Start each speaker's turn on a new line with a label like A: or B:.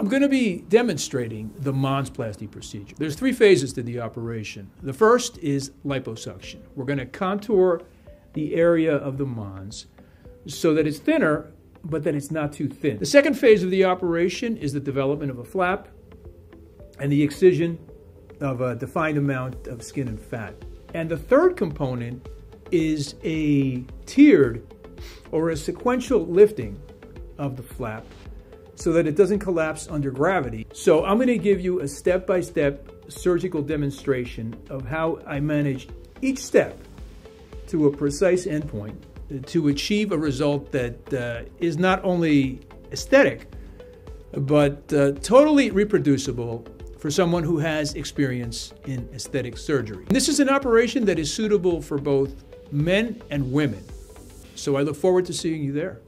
A: I'm going to be demonstrating the Monsplasty procedure. There's three phases to the operation. The first is liposuction. We're going to contour the area of the Mons so that it's thinner, but that it's not too thin. The second phase of the operation is the development of a flap and the excision of a defined amount of skin and fat. And the third component is a tiered or a sequential lifting of the flap so that it doesn't collapse under gravity. So I'm gonna give you a step-by-step -step surgical demonstration of how I manage each step to a precise endpoint to achieve a result that uh, is not only aesthetic, but uh, totally reproducible for someone who has experience in aesthetic surgery. This is an operation that is suitable for both men and women. So I look forward to seeing you there.